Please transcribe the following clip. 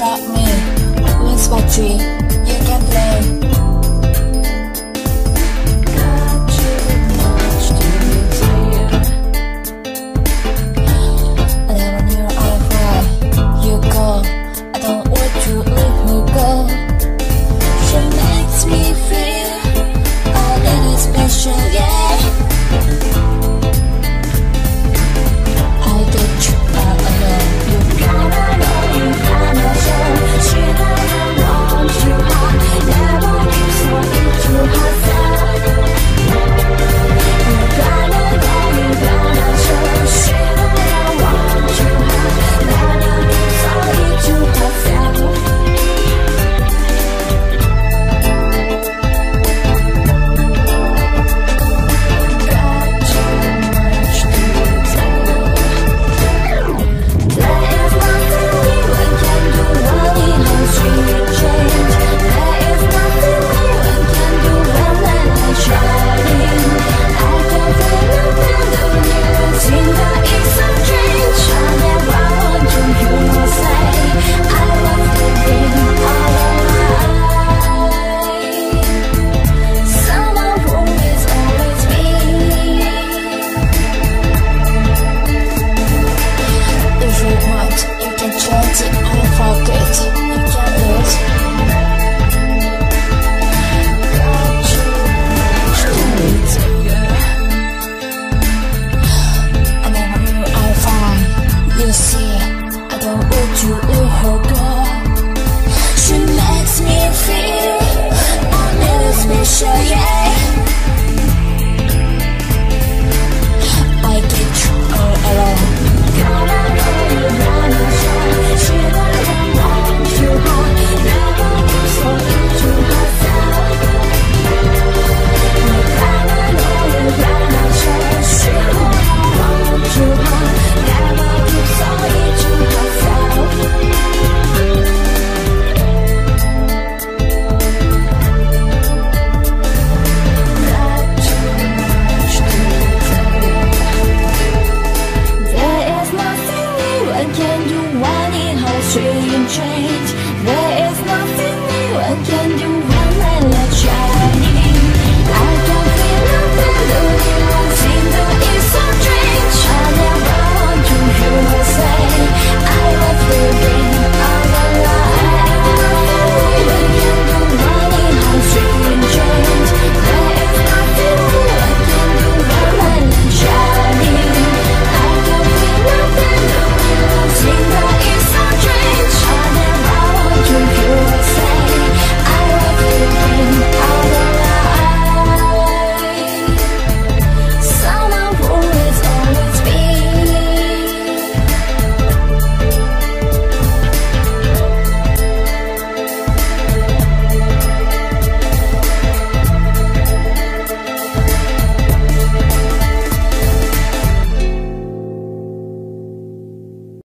trap me. Can play. you in her girl. She makes me feel.